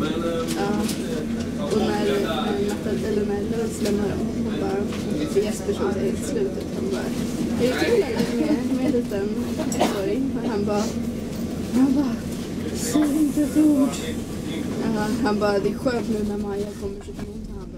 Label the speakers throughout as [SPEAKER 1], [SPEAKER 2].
[SPEAKER 1] Ja. Och när, när, eller när Lövs lämnar om, hon bara, hon Jesper som säger i slutet, han bara, jag gick till med, med en liten ettåring och han bara, han bara, säg inte ett ord. Han bara, det är skönt nu när Maja kommer så kan hon ta hand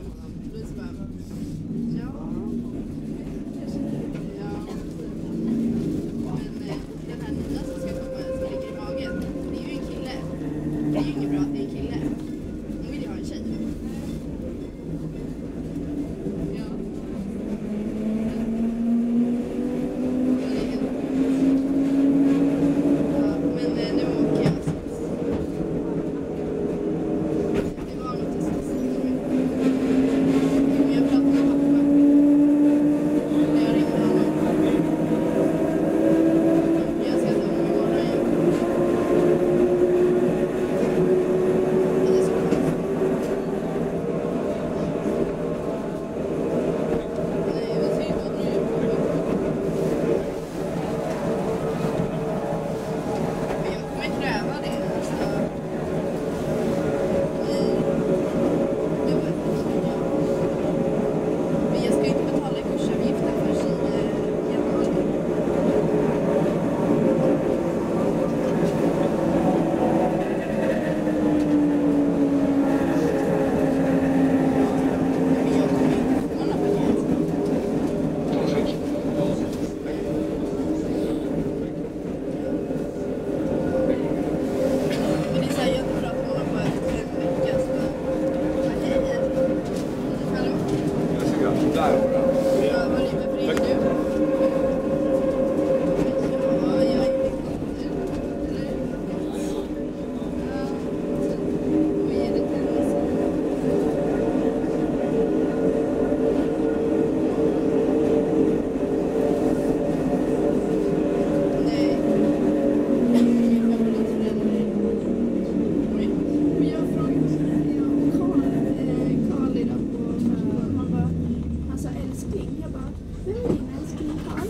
[SPEAKER 1] asking about very nice green car.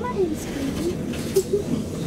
[SPEAKER 2] My name
[SPEAKER 1] is